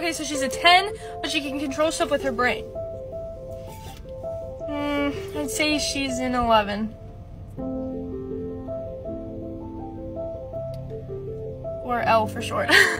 Okay, so she's a 10, but she can control stuff with her brain. Mm, I'd say she's an 11. Or L for short.